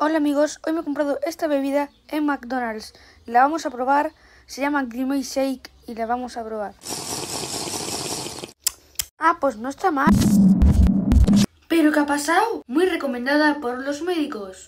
Hola amigos, hoy me he comprado esta bebida en McDonald's. La vamos a probar, se llama Creamy Shake y la vamos a probar. Ah, pues no está mal. ¿Pero qué ha pasado? Muy recomendada por los médicos.